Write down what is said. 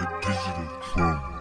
The digital drum.